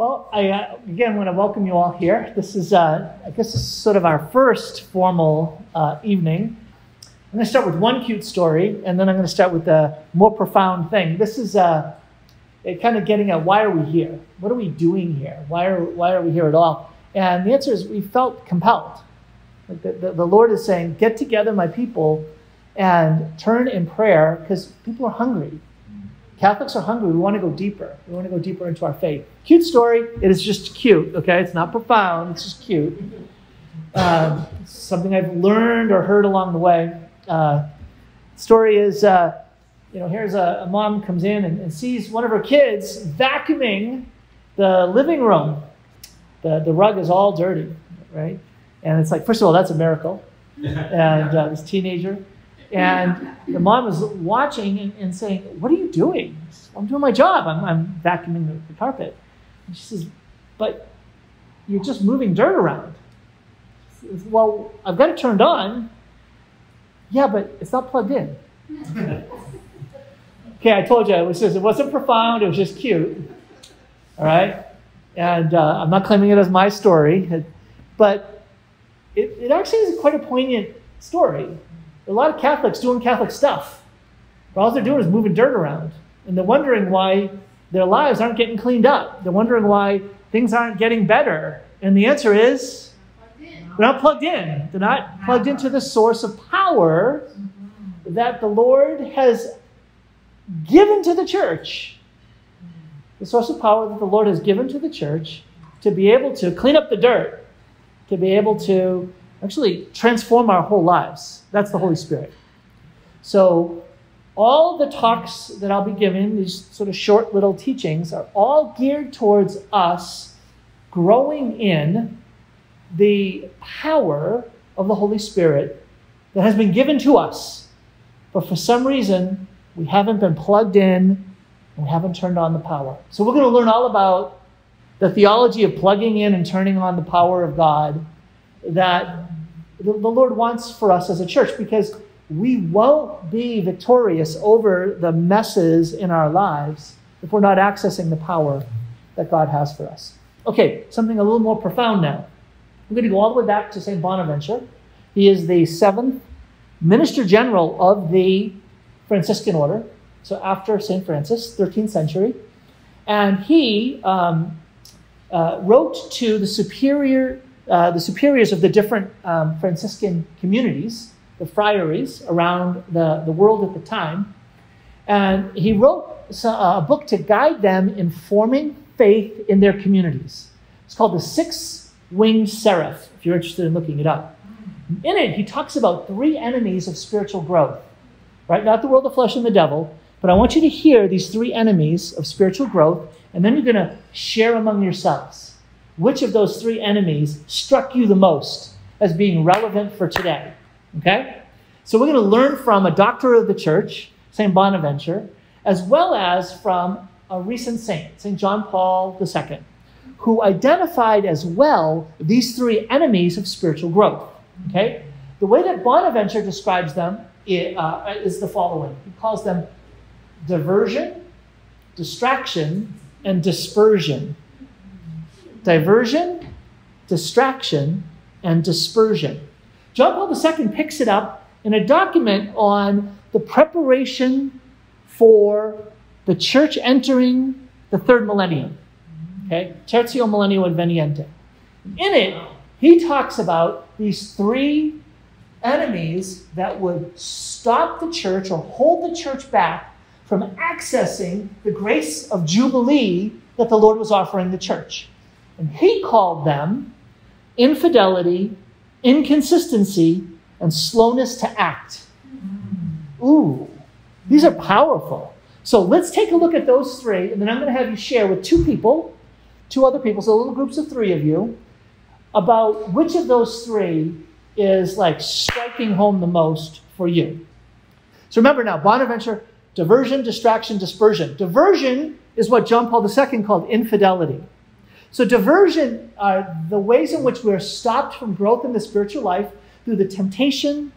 Well, I uh, again want to welcome you all here. This is, uh, I guess, this is sort of our first formal uh, evening. I'm going to start with one cute story, and then I'm going to start with a more profound thing. This is uh, kind of getting at why are we here? What are we doing here? Why are why are we here at all? And the answer is we felt compelled. Like the, the, the Lord is saying, get together, my people, and turn in prayer because people are hungry. Catholics are hungry. We want to go deeper. We want to go deeper into our faith. Cute story. It is just cute, okay? It's not profound. It's just cute. Um, something I've learned or heard along the way. Uh, story is, uh, you know, here's a, a mom comes in and, and, sees one of her kids vacuuming the living room. The, the rug is all dirty, right? And it's like, first of all, that's a miracle. And uh, this teenager and the mom was watching and, and saying, What are you doing? Says, I'm doing my job. I'm, I'm vacuuming the, the, carpet. And she says, But you're just moving dirt around. Says, well, I've got it turned on. Yeah, but it's not plugged in. okay, I told you it, was just, it wasn't profound, it was just cute. All right? And uh, I'm not claiming it as my story, but it, it actually is quite a poignant story a lot of Catholics doing Catholic stuff. But all they're doing is moving dirt around. And they're wondering why their lives aren't getting cleaned up. They're wondering why things aren't getting better. And the answer is they're not plugged in. They're not plugged into the source of power that the Lord has given to the church. The source of power that the Lord has given to the church to be able to clean up the dirt, to be able to actually transform our whole lives. That's the Holy Spirit. So, all the talks that I'll be giving, these sort of short little teachings, are all geared towards us growing in the power of the Holy Spirit that has been given to us. But for some reason, we haven't been plugged in and we haven't turned on the power. So, we're going to learn all about the theology of plugging in and turning on the power of God that the, Lord wants for us as a church because we won't be victorious over the messes in our lives if we're not accessing the power that God has for us. Okay, something a little more profound now. I'm going to go all the way back to St. Bonaventure. He is the seventh minister general of the Franciscan order, so after St. Francis, 13th century. And he um, uh, wrote to the superior uh, the superiors of the different um, Franciscan communities, the friaries around the, the world at the time. And he wrote a book to guide them in forming faith in their communities. It's called The Six Winged Seraph, if you're interested in looking it up. In it, he talks about three enemies of spiritual growth, right? Not the world, the flesh, and the devil, but I want you to hear these three enemies of spiritual growth, and then you're going to share among yourselves which of those three enemies struck you the most as being relevant for today? Okay? So we're going to learn from a doctor of the church, St. Bonaventure, as well as from a recent saint, St. John Paul II, who identified as well these three enemies of spiritual growth. Okay? The way that Bonaventure describes them uh, is the following he calls them diversion, distraction, and dispersion diversion, distraction, and dispersion. John Paul II picks it up in a document on the preparation for the church entering the third millennium. Okay? Tertio Millennio Adveniente. In it, he talks about these three enemies that would stop the church or hold the church back from accessing the grace of Jubilee that the Lord was offering the church. And he called them infidelity, inconsistency, and slowness to act. Ooh, these are powerful. So let's take a look at those three, and then I'm going to have you share with two people, two other people, so little groups of three of you, about which of those three is like striking home the most for you. So remember now, Bonaventure, diversion, distraction, dispersion. Diversion is what John Paul II called infidelity. So, diversion are the ways in which we're stopped from growth in the spiritual life through the temptation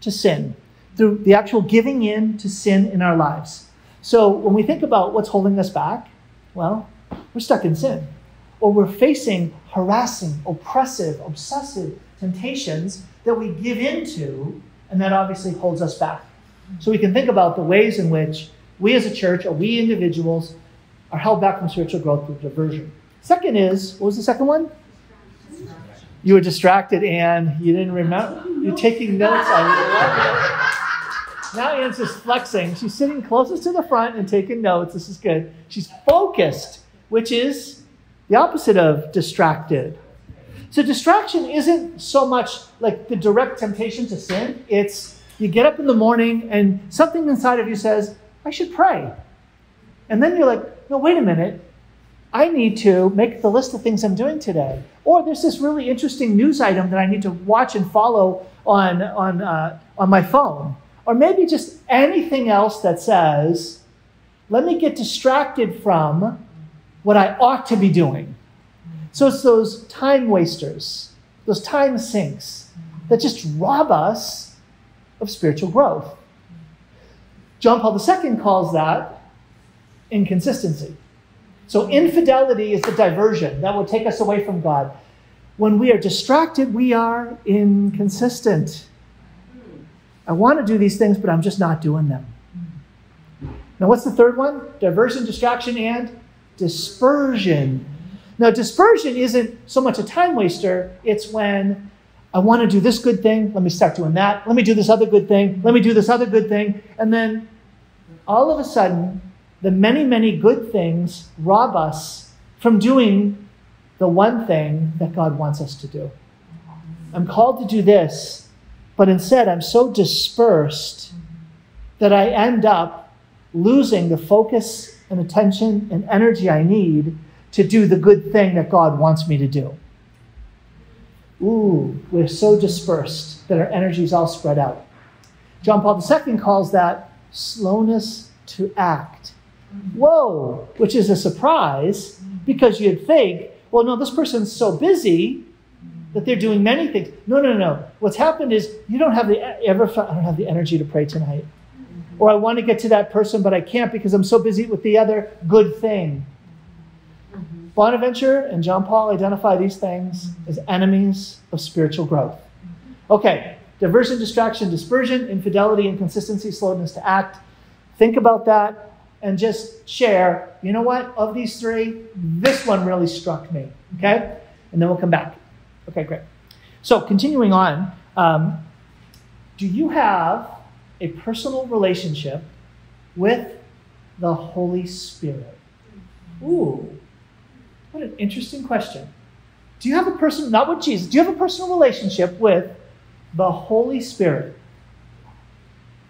to sin, through the actual giving in to sin in our lives. So, when we think about what's holding us back, well, we're stuck in sin. or we're facing harassing, oppressive, obsessive temptations that we give into, and that obviously holds us back. So we can think about the ways in which we as a church or we individuals are held back from spiritual growth through diversion. Second is, what was the second one? You were distracted and you didn't remember. You're taking notes. I Now Anne's just flexing. She's sitting closest to the front and taking notes. This is good. She's focused, which is the opposite of distracted. So distraction isn't so much like the direct temptation to sin. It's you get up in the morning and something inside of you says, I should pray. And then you're like, no, wait a minute. I need to make the list of things I'm doing today. Or there's this really interesting news item that I need to watch and follow on, on, uh, on my phone. Or maybe just anything else that says, let me get distracted from what I ought to be doing. So it's those time wasters, those time sinks that just rob us of spiritual growth. John Paul II calls that inconsistency. So infidelity is the diversion that will take us away from God. When we are distracted, we are inconsistent. I want to do these things, but I'm just not doing them. Now, what's the third one? Diversion, distraction, and dispersion. Now, dispersion isn't so much a time waster, it's when I want to do this good thing, let me start doing that. Let me do this other good thing, let me do this other good thing. And then all of a sudden, the many, many good things rob us from doing the one thing that God wants us to do. I'm called to do this, but instead I'm so dispersed that I end up losing the focus and attention and energy I need to do the good thing that God wants me to do. Ooh, we're so dispersed that our energy is all spread out. John Paul II calls that slowness to act. Whoa, which is a surprise because you'd think, well, no, this person's so busy that they're doing many things. No, no, no. What's happened is you don't have the ever I don't have the energy to pray tonight. Mm-hmm. Or I want to get to that person, but I can't because I'm so busy with the other good thing. Mm-hmm. Bonaventure and John Paul identify these things mm-hmm. as enemies of spiritual growth. Okay, diversion, distraction, dispersion, infidelity, inconsistency, slowness to act. Think about that and just share, you know what, of these three, this one really struck me. Okay? And then we'll come back. Okay, great. So, continuing on, um, do you have a personal relationship with the Holy Spirit? Ooh, what an interesting question. Do you have a person, not with Jesus, do you have a personal relationship with the Holy Spirit?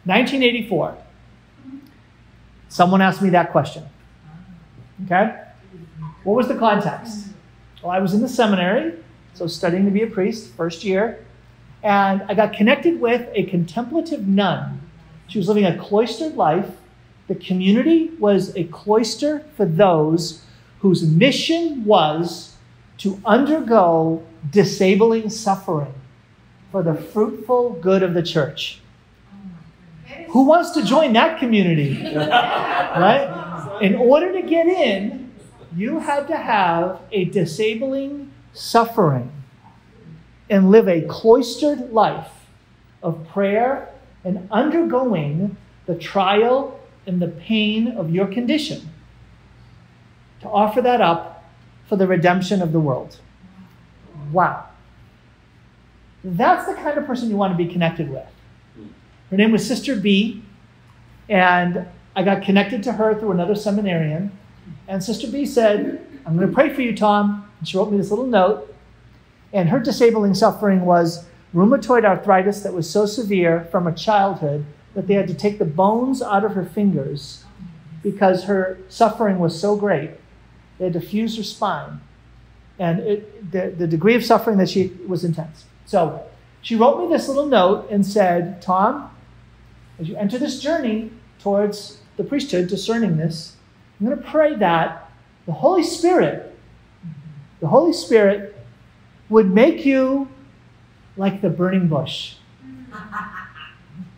1984. Someone asked me that question. Okay? What was the context? Well, I was in the seminary, so studying to be a priest, first year, and I got connected with a contemplative nun. She was living a cloistered life. The community was a cloister for those whose mission was to undergo disabling suffering for the fruitful good of the church. Who wants to join that community? right? In order to get in, you had to have a disabling suffering and live a cloistered life of prayer and undergoing the trial and the pain of your condition to offer that up for the redemption of the world. Wow. That's the kind of person you want to be connected with. Her name was Sister B, and I got connected to her through another seminarian. And Sister B said, I'm going to pray for you, Tom. And she wrote me this little note. And her disabling suffering was rheumatoid arthritis that was so severe from her childhood that they had to take the bones out of her fingers because her suffering was so great they had to fuse her spine. And it, the, the degree of suffering that she was intense. So she wrote me this little note and said, Tom, as you enter this journey towards the priesthood, discerning this, I'm going to pray that the Holy Spirit, the Holy Spirit would make you like the burning bush.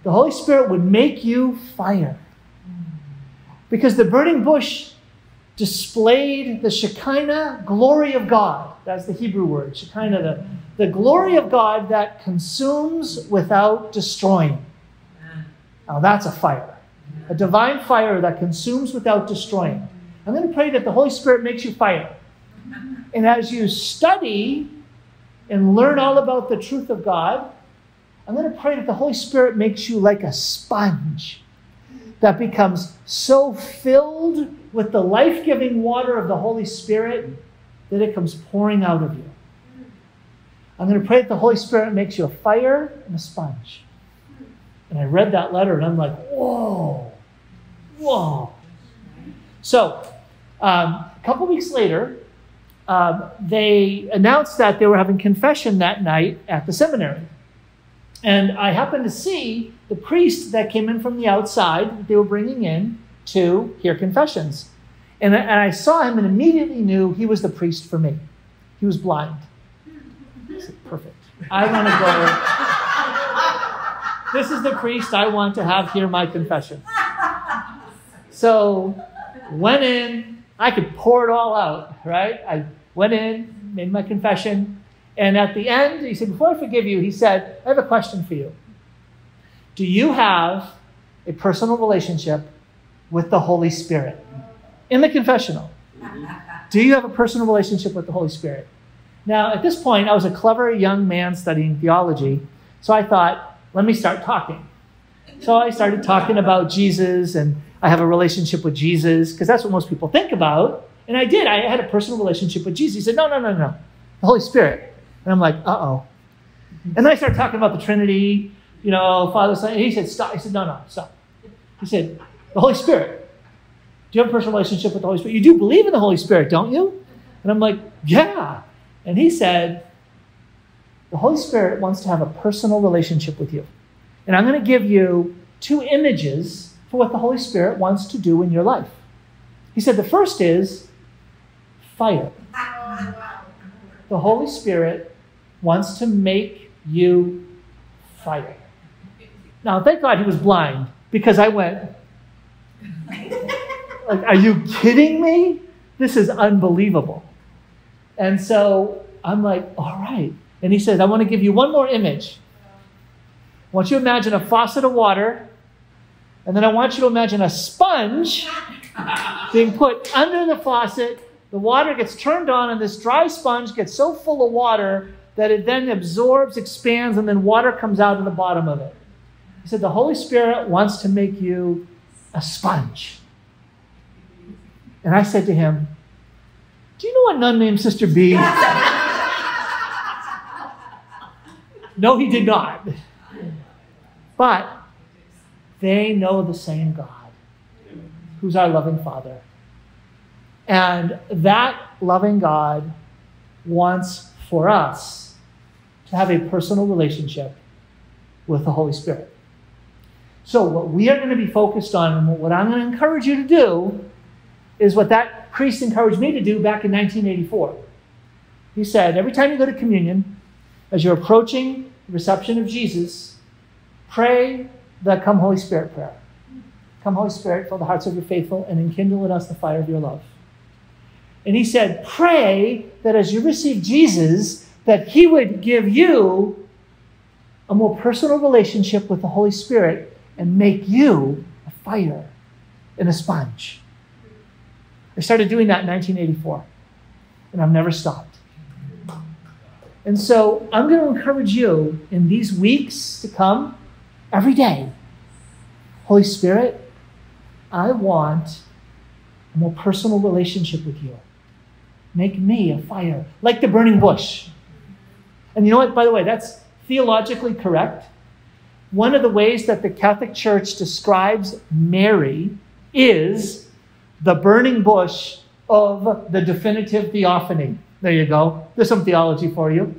The Holy Spirit would make you fire. Because the burning bush displayed the Shekinah glory of God. That's the Hebrew word, Shekinah, the, the glory of God that consumes without destroying. Now that's a fire, a divine fire that consumes without destroying. I'm going to pray that the Holy Spirit makes you fire. And as you study and learn all about the truth of God, I'm going to pray that the Holy Spirit makes you like a sponge that becomes so filled with the life giving water of the Holy Spirit that it comes pouring out of you. I'm going to pray that the Holy Spirit makes you a fire and a sponge. And I read that letter and I'm like, whoa, whoa. So, um, a couple weeks later, um, they announced that they were having confession that night at the seminary. And I happened to see the priest that came in from the outside that they were bringing in to hear confessions. And, and I saw him and immediately knew he was the priest for me. He was blind. I said, Perfect. I want to go. This is the priest I want to have hear my confession. So, went in. I could pour it all out, right? I went in, made my confession, and at the end, he said, Before I forgive you, he said, I have a question for you. Do you have a personal relationship with the Holy Spirit? In the confessional. Do you have a personal relationship with the Holy Spirit? Now, at this point, I was a clever young man studying theology, so I thought, let me start talking. So I started talking about Jesus and I have a relationship with Jesus, because that's what most people think about. And I did. I had a personal relationship with Jesus. He said, No, no, no, no. The Holy Spirit. And I'm like, uh oh. And then I started talking about the Trinity, you know, Father, Son. He said, stop. He said, no, no, stop. He said, the Holy Spirit. Do you have a personal relationship with the Holy Spirit? You do believe in the Holy Spirit, don't you? And I'm like, yeah. And he said, the Holy Spirit wants to have a personal relationship with you. And I'm going to give you two images for what the Holy Spirit wants to do in your life. He said, the first is fire. The Holy Spirit wants to make you fire. Now, thank God he was blind because I went, like, are you kidding me? This is unbelievable. And so I'm like, all right. And he says, I want to give you one more image. I want you to imagine a faucet of water, and then I want you to imagine a sponge being put under the faucet. The water gets turned on, and this dry sponge gets so full of water that it then absorbs, expands, and then water comes out of the bottom of it. He said, The Holy Spirit wants to make you a sponge. And I said to him, Do you know a nun named Sister B? no, he did not. But they know the same God, who's our loving Father. And that loving God wants for us to have a personal relationship with the Holy Spirit. So, what we are going to be focused on, and what I'm going to encourage you to do, is what that priest encouraged me to do back in 1984. He said, every time you go to communion, as you're approaching reception of Jesus, pray the Come Holy Spirit prayer. Come, Holy Spirit, fill the hearts of your faithful and enkindle in us the fire of your love. And he said, Pray that as you receive Jesus, that He would give you a more personal relationship with the Holy Spirit and make you a fire and a sponge. I started doing that in 1984, and I've never stopped. And so I'm going to encourage you in these weeks to come, every day, Holy Spirit, I want a more personal relationship with you. Make me a fire, like the burning bush. And you know what, by the way, that's theologically correct. One of the ways that the Catholic Church describes Mary is the burning bush of the definitive theophany. There you go. There's some theology for you.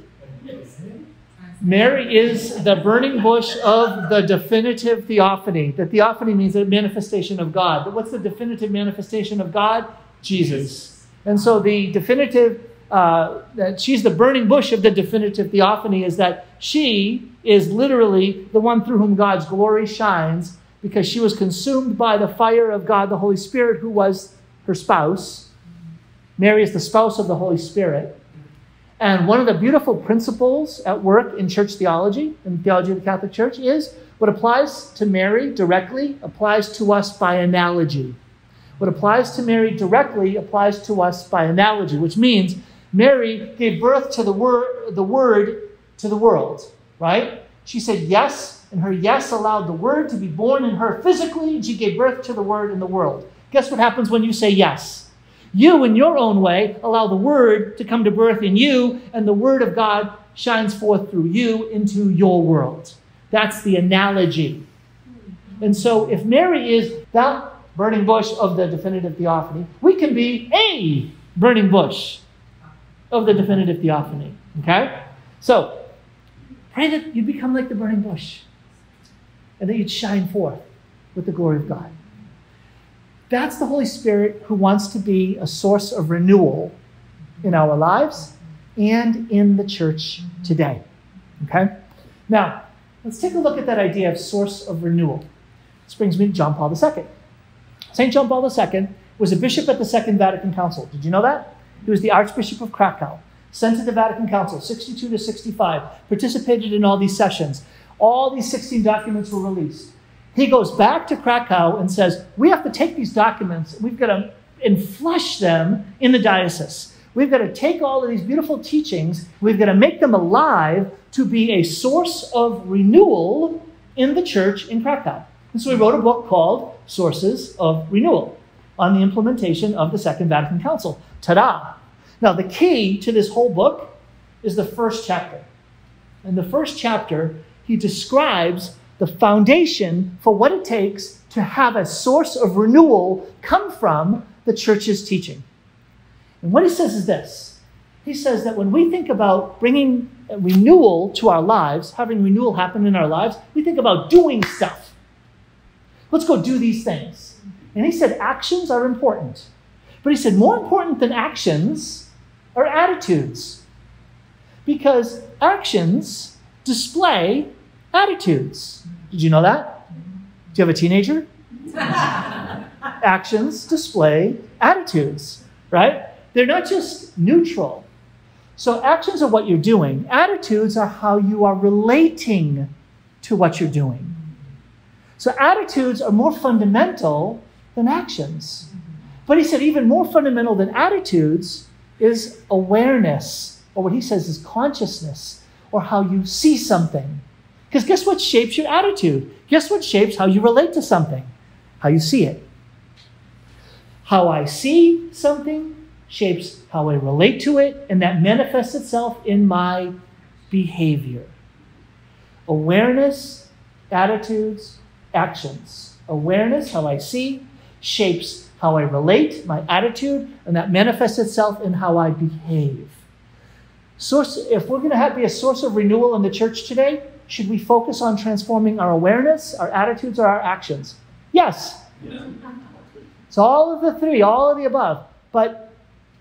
Mary is the burning bush of the definitive theophany. The theophany means a manifestation of God. But what's the definitive manifestation of God? Jesus. And so the definitive uh, that she's the burning bush of the definitive theophany is that she is literally the one through whom God's glory shines because she was consumed by the fire of God, the Holy Spirit, who was her spouse. Mary is the spouse of the Holy Spirit. And one of the beautiful principles at work in church theology, in theology of the Catholic Church, is what applies to Mary directly applies to us by analogy. What applies to Mary directly applies to us by analogy, which means Mary gave birth to the word, the word to the world, right? She said yes, and her yes allowed the word to be born in her physically, and she gave birth to the word in the world. Guess what happens when you say yes? You, in your own way, allow the Word to come to birth in you, and the Word of God shines forth through you into your world. That's the analogy. And so, if Mary is that burning bush of the definitive theophany, we can be a burning bush of the definitive theophany. Okay? So, pray that you become like the burning bush and that you'd shine forth with the glory of God. That's the Holy Spirit who wants to be a source of renewal in our lives and in the church today. Okay? Now, let's take a look at that idea of source of renewal. This brings me to John Paul II. St. John Paul II was a bishop at the Second Vatican Council. Did you know that? He was the Archbishop of Krakow, sent to the Vatican Council, 62 to 65, participated in all these sessions. All these 16 documents were released. He goes back to Krakow and says, We have to take these documents, we've got to enflesh them in the diocese. We've got to take all of these beautiful teachings, we've got to make them alive to be a source of renewal in the church in Krakow. And so he wrote a book called Sources of Renewal on the implementation of the Second Vatican Council. Ta da! Now, the key to this whole book is the first chapter. In the first chapter, he describes the foundation for what it takes to have a source of renewal come from the church's teaching. And what he says is this He says that when we think about bringing renewal to our lives, having renewal happen in our lives, we think about doing stuff. Let's go do these things. And he said actions are important. But he said more important than actions are attitudes. Because actions display attitudes. Did you know that? Do you have a teenager? Actions display attitudes, right? They're not just neutral. So, actions are what you're doing, attitudes are how you are relating to what you're doing. So, attitudes are more fundamental than actions. But he said, even more fundamental than attitudes is awareness, or what he says is consciousness, or how you see something. Because guess what shapes your attitude? Guess what shapes how you relate to something? How you see it. How I see something shapes how I relate to it, and that manifests itself in my behavior. Awareness, attitudes, actions. Awareness, how I see, shapes how I relate, my attitude, and that manifests itself in how I behave. Source, if we're going to be a source of renewal in the church today, should we focus on transforming our awareness, our attitudes, or our actions? Yes. Yeah. It's all of the three, all of the above. But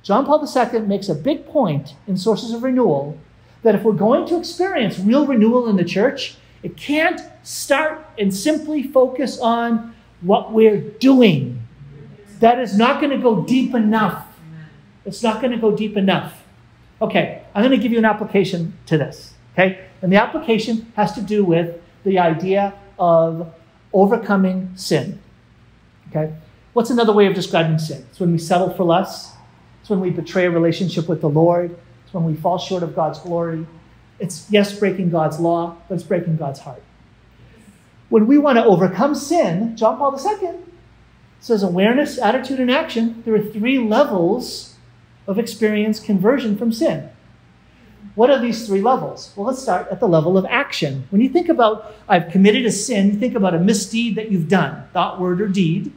John Paul II makes a big point in Sources of Renewal that if we're going to experience real renewal in the church, it can't start and simply focus on what we're doing. That is not going to go deep enough. It's not going to go deep enough. Okay, I'm going to give you an application to this. Okay? And the application has to do with the idea of overcoming sin. Okay? What's another way of describing sin? It's when we settle for less. It's when we betray a relationship with the Lord. It's when we fall short of God's glory. It's, yes, breaking God's law, but it's breaking God's heart. When we want to overcome sin, John Paul II says awareness, attitude, and action. There are three levels of experience conversion from sin. What are these three levels? Well, let's start at the level of action. When you think about, I've committed a sin, think about a misdeed that you've done, thought, word, or deed.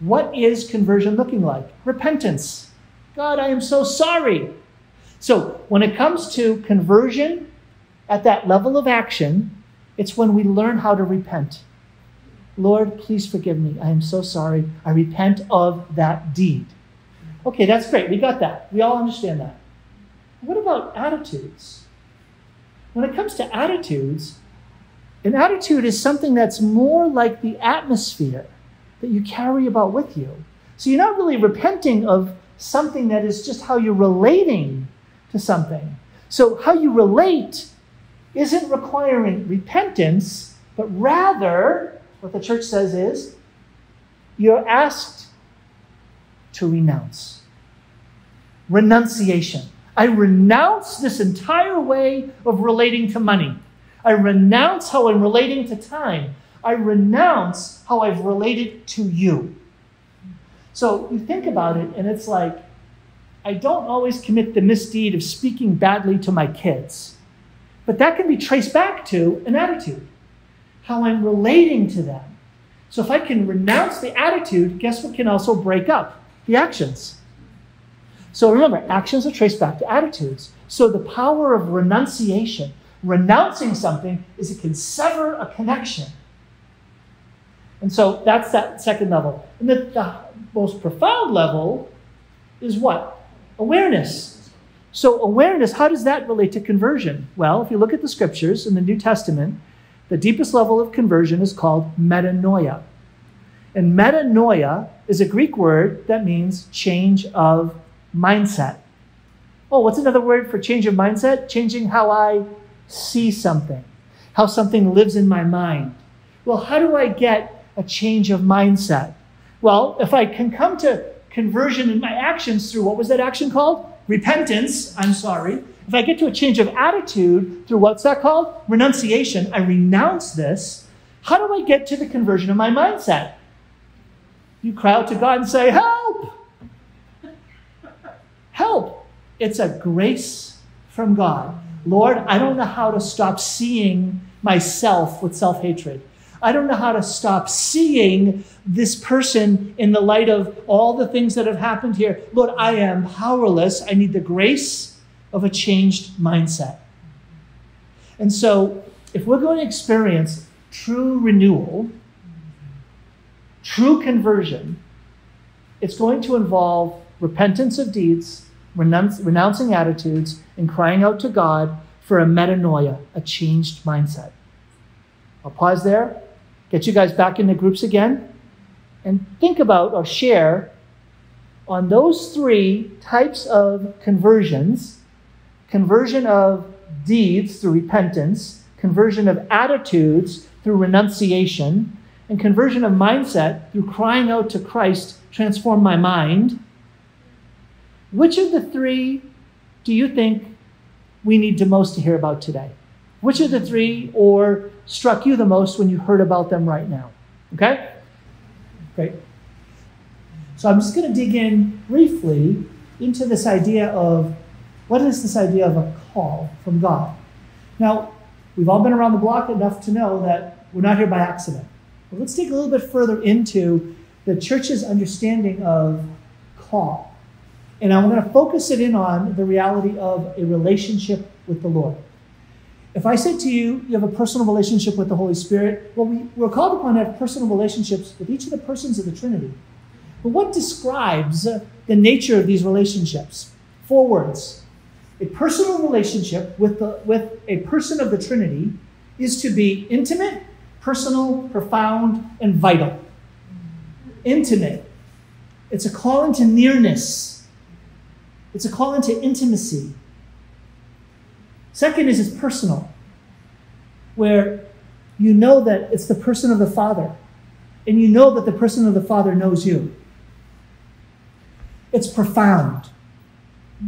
What is conversion looking like? Repentance. God, I am so sorry. So, when it comes to conversion at that level of action, it's when we learn how to repent. Lord, please forgive me. I am so sorry. I repent of that deed. Okay, that's great. We got that. We all understand that. What about attitudes? When it comes to attitudes, an attitude is something that's more like the atmosphere that you carry about with you. So you're not really repenting of something that is just how you're relating to something. So, how you relate isn't requiring repentance, but rather, what the church says is, you're asked to renounce. Renunciation. I renounce this entire way of relating to money. I renounce how I'm relating to time. I renounce how I've related to you. So you think about it, and it's like, I don't always commit the misdeed of speaking badly to my kids, but that can be traced back to an attitude, how I'm relating to them. So if I can renounce the attitude, guess what can also break up? The actions. So remember, actions are traced back to attitudes. So the power of renunciation, renouncing something, is it can sever a connection. And so that's that second level. And the, the most profound level is what? Awareness. So, awareness, how does that relate to conversion? Well, if you look at the scriptures in the New Testament, the deepest level of conversion is called metanoia. And metanoia is a Greek word that means change of mindset. Oh, what's another word for change of mindset? Changing how I see something, how something lives in my mind. Well, how do I get a change of mindset? Well, if I can come to conversion in my actions through what was that action called? Repentance, I'm sorry. If I get to a change of attitude through what's that called? Renunciation, I renounce this. How do I get to the conversion of my mindset? You cry out to God and say, Help! Help! It's a grace from God. Lord, I don't know how to stop seeing myself with self hatred. I don't know how to stop seeing this person in the light of all the things that have happened here. Lord, I am powerless. I need the grace of a changed mindset. And so, if we're going to experience true renewal, true conversion, it's going to involve repentance of deeds, renouncing attitudes, and crying out to God for a metanoia, a changed mindset. I'll pause there get you guys back into groups again and think about or share on those three types of conversions conversion of deeds through repentance, conversion of attitudes through renunciation, and conversion of mindset through crying out to Christ, transform my mind. Which of the three do you think we need to most to hear about today? Which of the three or struck you the most when you heard about them right now? Okay? Great. So I'm just going to dig in briefly into this idea of what is this idea of a call from God? Now, we've all been around the block enough to know that we're not here by accident. But let's dig a little bit further into the church's understanding of call. And I'm going to focus it in on the reality of a relationship with the Lord. If I said to you, you have a personal relationship with the Holy Spirit, well, we, we're called upon to have personal relationships with each of the persons of the Trinity. But what describes the nature of these relationships? Four words. A personal relationship with, the, with a person of the Trinity is to be intimate, personal, profound, and vital. Intimate. It's a call into nearness. It's a call into intimacy. Second is it's personal, where you know that it's the person of the Father, and you know that the person of the Father knows you. It's profound.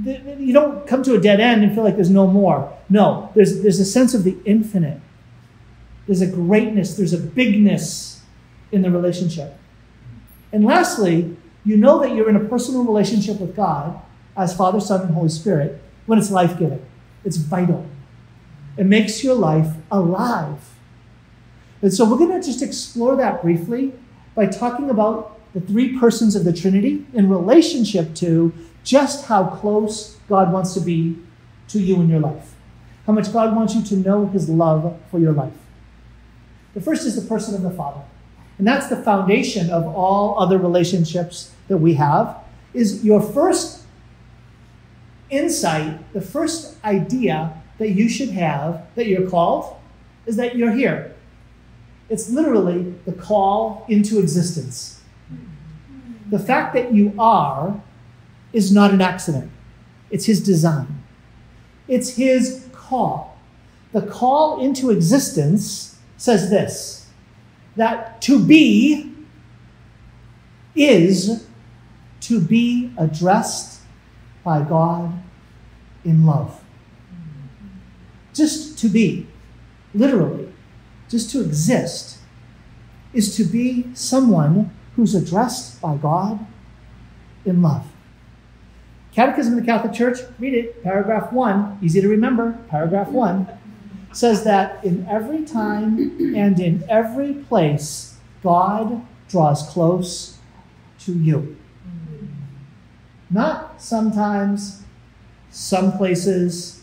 You don't come to a dead end and feel like there's no more. No, there's, there's a sense of the infinite. There's a greatness, there's a bigness in the relationship. And lastly, you know that you're in a personal relationship with God as Father, Son, and Holy Spirit when it's life giving. It's vital. It makes your life alive. And so we're going to just explore that briefly by talking about the three persons of the Trinity in relationship to just how close God wants to be to you in your life. How much God wants you to know his love for your life. The first is the person of the Father. And that's the foundation of all other relationships that we have is your first insight, the first idea that you should have that you're called is that you're here. It's literally the call into existence. The fact that you are is not an accident, it's His design, it's His call. The call into existence says this that to be is to be addressed by God in love. Just to be, literally, just to exist, is to be someone who's addressed by God in love. Catechism of the Catholic Church, read it, paragraph one, easy to remember, paragraph one, says that in every time and in every place, God draws close to you. Not sometimes, some places,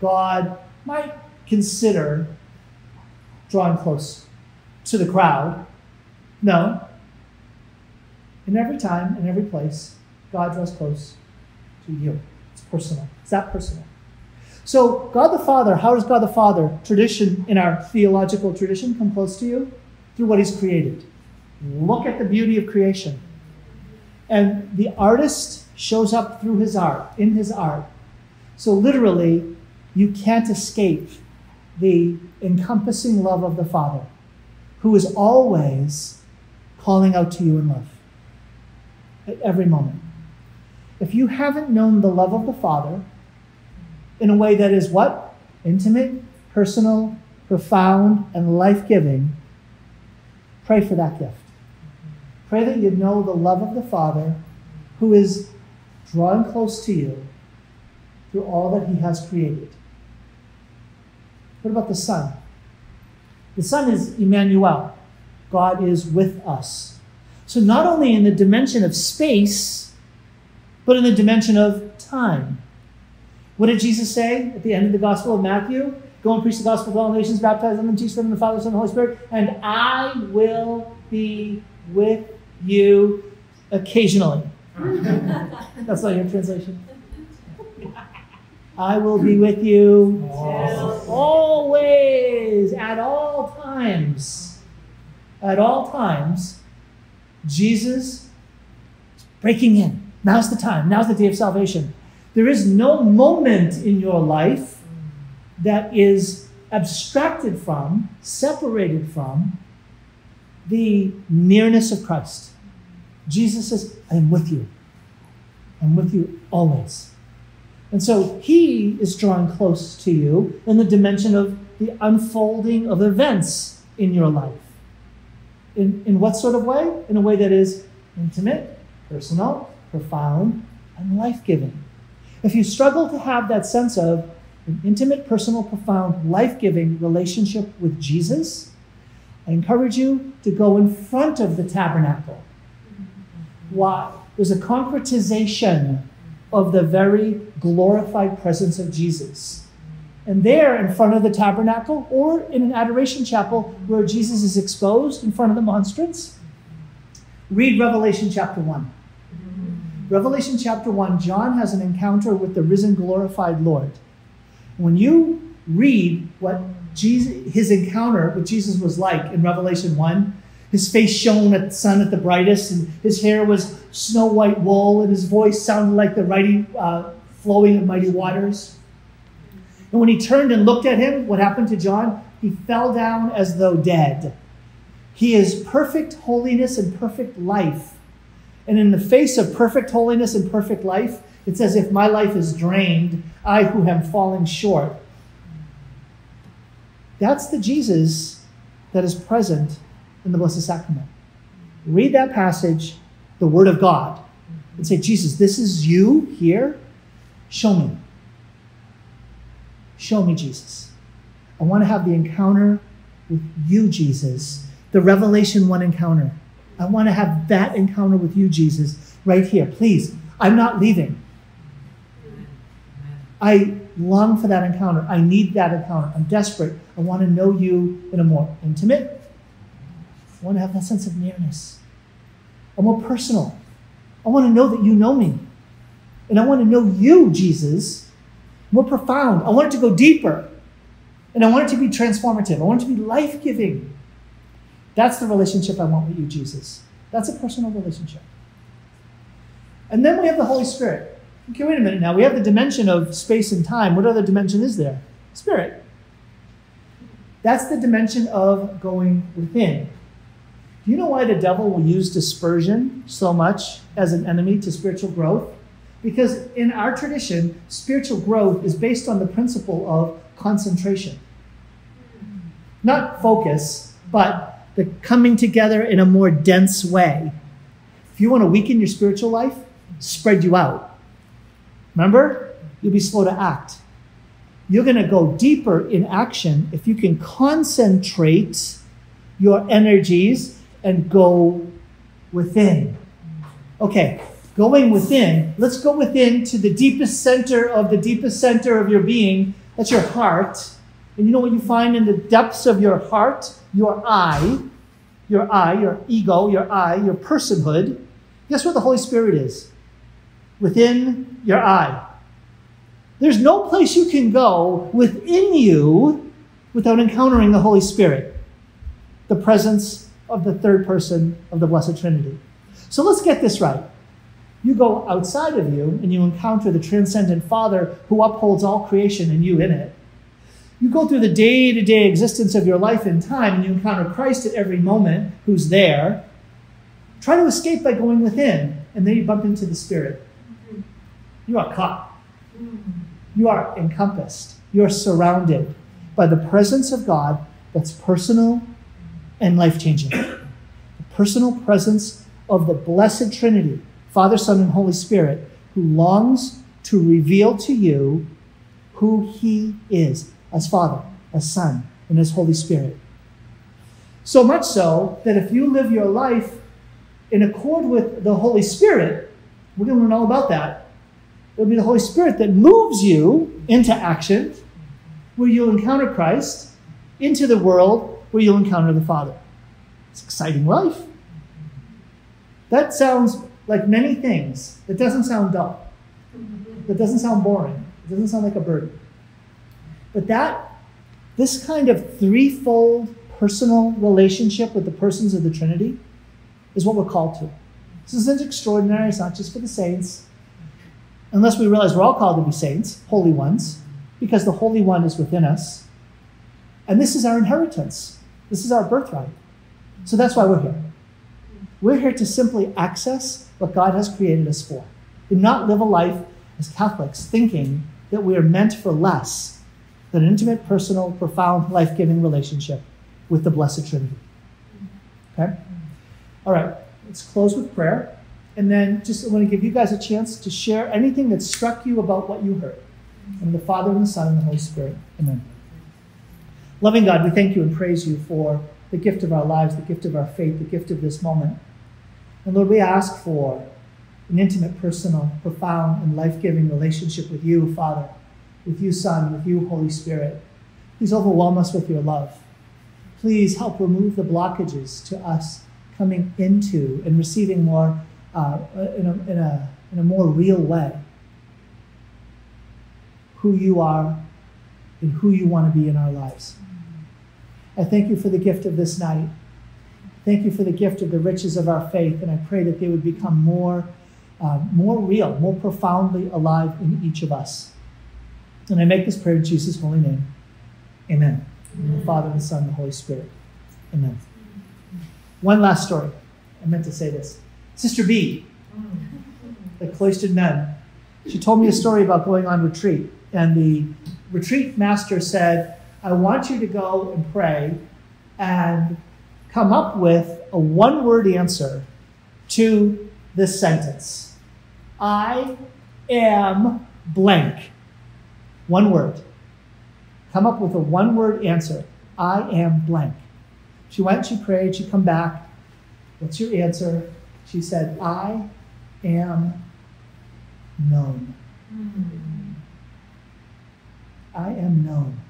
God might consider drawing close to the crowd. No. In every time, in every place, God draws close to you. It's personal. It's that personal. So, God the Father, how does God the Father, tradition in our theological tradition, come close to you? Through what He's created. Look at the beauty of creation. And the artist shows up through his art, in his art. So, literally, you can't escape the encompassing love of the Father, who is always calling out to you in love at every moment. If you haven't known the love of the Father in a way that is what? Intimate, personal, profound, and life giving, pray for that gift. Pray that you know the love of the Father who is drawing close to you through all that He has created. What about the Son? The Son is Emmanuel. God is with us. So, not only in the dimension of space, but in the dimension of time. What did Jesus say at the end of the Gospel of Matthew? Go and preach the gospel to all nations, baptize them and teach them in the Father, Son, and the Holy Spirit, and I will be with you occasionally. That's not your translation. I will be with you always, at all times. At all times, Jesus is breaking in. Now's the time. Now's the day of salvation. There is no moment in your life that is abstracted from, separated from the nearness of Christ. Jesus says, I am with you. I'm with you always. And so he is drawing close to you in the dimension of the unfolding of events in your life. In, in what sort of way? In a way that is intimate, personal, profound, and life giving. If you struggle to have that sense of an intimate, personal, profound, life giving relationship with Jesus, I encourage you to go in front of the tabernacle. Why? There's a concretization of the very glorified presence of Jesus. And there, in front of the tabernacle, or in an adoration chapel where Jesus is exposed in front of the monstrance, read Revelation chapter 1. Revelation chapter 1, John has an encounter with the risen, glorified Lord. When you read what Jesus, his encounter with Jesus was like in Revelation 1, his face shone at the sun at the brightest, and his hair was snow white wool, and his voice sounded like the mighty, uh, flowing of mighty waters. And when he turned and looked at him, what happened to John? He fell down as though dead. He is perfect holiness and perfect life. And in the face of perfect holiness and perfect life, it's as if my life is drained, I who am falling short. That's the Jesus that is present in the Blessed Sacrament. Read that passage, the Word of God, and say, Jesus, this is you here. Show me. Show me, Jesus. I want to have the encounter with you, Jesus, the Revelation 1 encounter. I want to have that encounter with you, Jesus, right here. Please, I'm not leaving. I long for that encounter. I need that encounter. I'm desperate. I want to know you in a more intimate, I want to have that sense of nearness. A more personal. I want to know that you know me. And I want to know you, Jesus, more profound. I want it to go deeper. And I want it to be transformative. I want it to be life giving. That's the relationship I want with you, Jesus. That's a personal relationship. And then we have the Holy Spirit. Okay, wait a minute now. We have the dimension of space and time. What other dimension is there? Spirit. That's the dimension of going within. Do you know why the devil will use dispersion so much as an enemy to spiritual growth? Because in our tradition, spiritual growth is based on the principle of concentration. Not focus, but the coming together in a more dense way. If you want to weaken your spiritual life, spread you out. Remember? You'll be slow to act. You're going to go deeper in action if you can concentrate your energies and go within. Okay, going within. Let's go within to the deepest center of the deepest center of your being. That's your heart. And you know what you find in the depths of your heart? Your I, your I, your ego, your I, your personhood. Guess what the Holy Spirit is? Within your I. There's no place you can go within you without encountering the Holy Spirit, the presence of the third person of the Blessed Trinity. So let's get this right. You go outside of you and you encounter the transcendent Father who upholds all creation and you in it. You go through the day to day existence of your life in time and you encounter Christ at every moment who's there. Try to escape by going within, and then you bump into the Spirit. You are caught. You are encompassed. You are surrounded by the presence of God that's personal and life changing. The personal presence of the Blessed Trinity, Father, Son, and Holy Spirit, who longs to reveal to you who He is as Father, as Son, and as Holy Spirit. So much so that if you live your life in accord with the Holy Spirit, we're going to learn all about that. It'll be the Holy Spirit that moves you into action where you'll encounter Christ, into the world where you'll encounter the Father. It's exciting life. That sounds like many things. It doesn't sound dull. That doesn't sound boring. It doesn't sound like a burden. But that, this kind of threefold personal relationship with the persons of the Trinity is what we're called to. This isn't extraordinary. It's not just for the saints. Unless we realize we're all called to be saints, holy ones, because the Holy One is within us. And this is our inheritance. This is our birthright. So that's why we're here. We're here to simply access what God has created us for, and not live a life as Catholics thinking that we are meant for less than an intimate, personal, profound, life giving relationship with the Blessed Trinity. Okay? All right, let's close with prayer. And then just I want to give you guys a chance to share anything that struck you about what you heard. From the Father and the Son and the Holy Spirit. Amen. Loving God, we thank you and praise you for the gift of our lives, the gift of our faith, the gift of this moment. And Lord, we ask for an intimate, personal, profound, and life giving relationship with you, Father, with you, Son, with you, Holy Spirit. Please overwhelm us with your love. Please help remove the blockages to us coming into and receiving more uh, in, a, in, a, in a more real way who you are and who you want to be in our lives. I thank you for the gift of this night. Thank you for the gift of the riches of our faith, and I pray that they would become more, uh, more real, more profoundly alive in each of us. And I make this prayer in Jesus' holy name. Amen. In the Father, and the Son, and the Holy Spirit. Amen. One last story. I meant to say this. Sister B, the cloistered nun, she told me a story about going on retreat. And the retreat master said, I want you to go and pray and come up with a one word answer to this sentence I am blank. One word. Come up with a one word answer. I am blank. She went, she prayed, she come back. What's your answer? She said, I am known. Mm-hmm. I am known.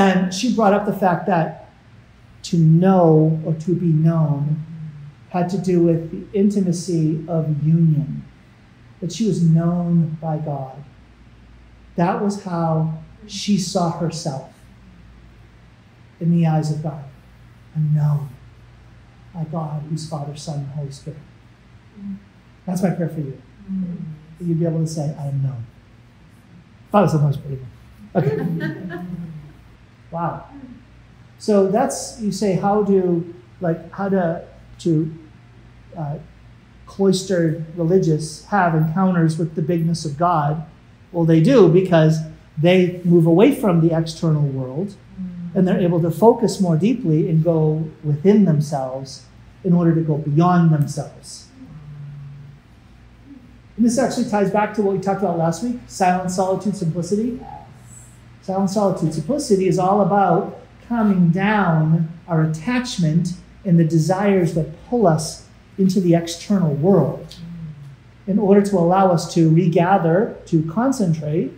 And she brought up the fact that to know or to be known had to do with the intimacy of union, that she was known by God. That was how she saw herself in the eyes of God, and known by God, who's Father, Son, and Holy Spirit. That's my prayer for you. That you'd be able to say, I am known. it was sometimes pretty good. Okay. wow. So that's you say how do like how to to uh, cloistered religious have encounters with the bigness of God? Well, they do because they move away from the external world and they're able to focus more deeply and go within themselves in order to go beyond themselves. And this actually ties back to what we talked about last week silence, solitude, simplicity. Silent solitude, simplicity is all about calming down our attachment and the desires that pull us into the external world in order to allow us to regather, to concentrate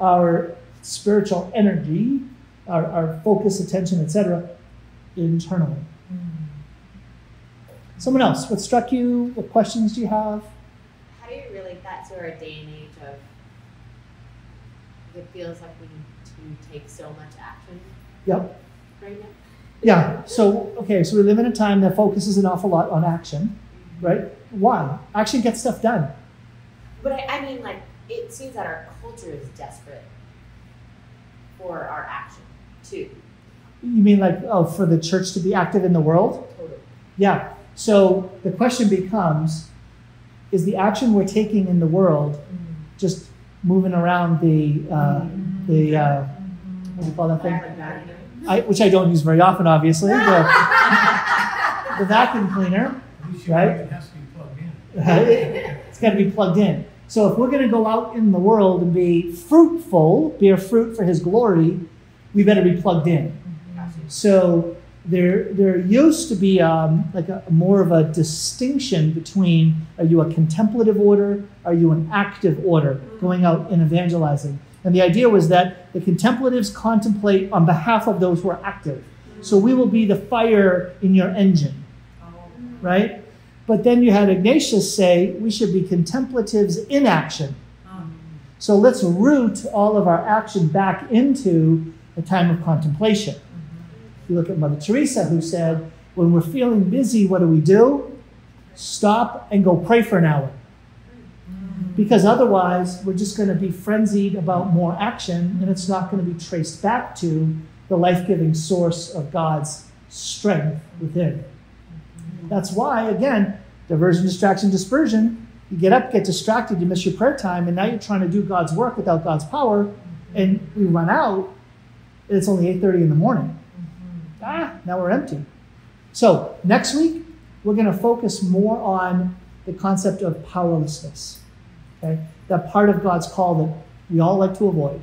our spiritual energy, our, our focus, attention, etc., internally. Mm. Someone else, what struck you? What questions do you have? How do you relate that to our day and age of it feels like we need to take so much action Yep. right now? Yeah. So, okay, so we live in a time that focuses an awful lot on action, mm-hmm. right? Why? Action gets stuff done. But I, I mean, like, it seems that our culture is desperate for our action, too. You mean like, oh, for the church to be active in the world? Totally. Yeah. So the question becomes is the action we're taking in the world mm-hmm. just moving around the, uh, the uh, what do you call that thing? I, which I don't use very often, obviously, the, the vacuum cleaner. Right? mic has to be plugged in. it's got to be plugged in. So if we're going to go out in the world and be fruitful, bear fruit for His glory, we better be plugged in. So there, there used to be um, like a, more of a distinction between are you a contemplative order, are you an active order, going out and evangelizing. And the idea was that the contemplatives contemplate on behalf of those who are active. So we will be the fire in your engine, right? But then you had Ignatius say we should be contemplatives in action. So let's root all of our action back into a time of contemplation. You look at Mother Teresa, who said, when we're feeling busy, what do we do? Stop and go pray for an hour. Because otherwise, we're just going to be frenzied about more action, and it's not going to be traced back to the life giving source of God's strength within. That's why, again, diversion, distraction, dispersion. You get up, get distracted, you miss your prayer time, and now you're trying to do God's work without God's power, and we run out. It's only 8:30 in the morning. Ah, now we're empty. So next week we're going to focus more on the concept of powerlessness. Okay, that part of God's call that we all like to avoid.